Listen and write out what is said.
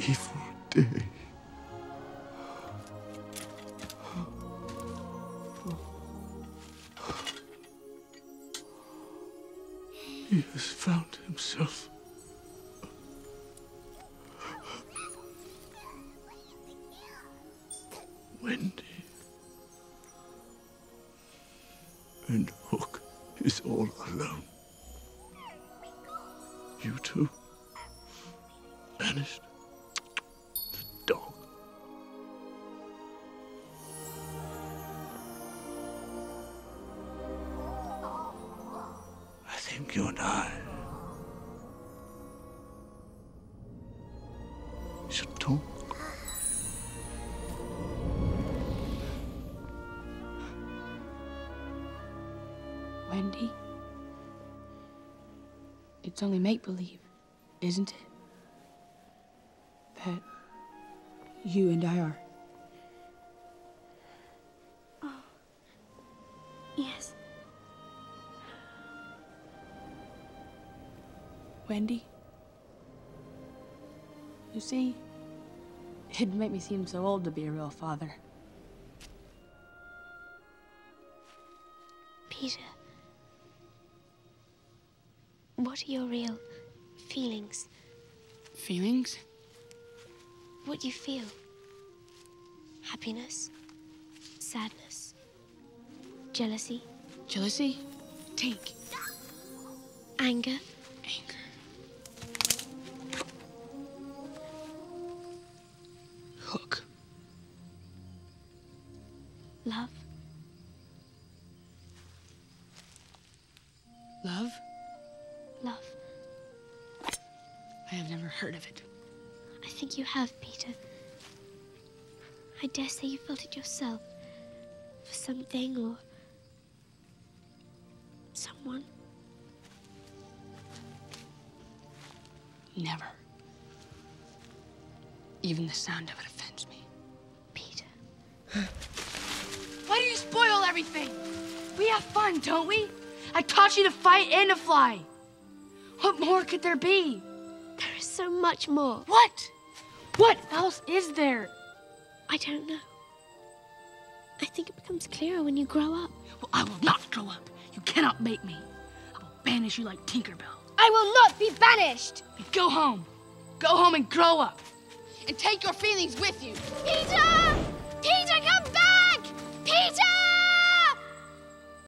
evil day. He has found himself. Wendy. And Hook is all alone. You too? Vanished? You and I should talk. Wendy? It's only make believe, isn't it? That you and I are. Wendy? You see, it'd make me seem so old to be a real father. Peter. What are your real feelings? Feelings? What do you feel? Happiness? Sadness? Jealousy? Jealousy? Tink. Anger? Anger. Love? Love? Love. I have never heard of it. I think you have, Peter. I dare say you felt it yourself. For something or someone. Never. Even the sound of it offends me. Peter. Why do you spoil everything? We have fun, don't we? I taught you to fight and to fly. What more could there be? There is so much more. What? What else is there? I don't know. I think it becomes clearer when you grow up. Well, I will not grow up. You cannot make me. I will banish you like Tinkerbell. I will not be banished! Go home. Go home and grow up. And take your feelings with you. Peter! Peter, come back!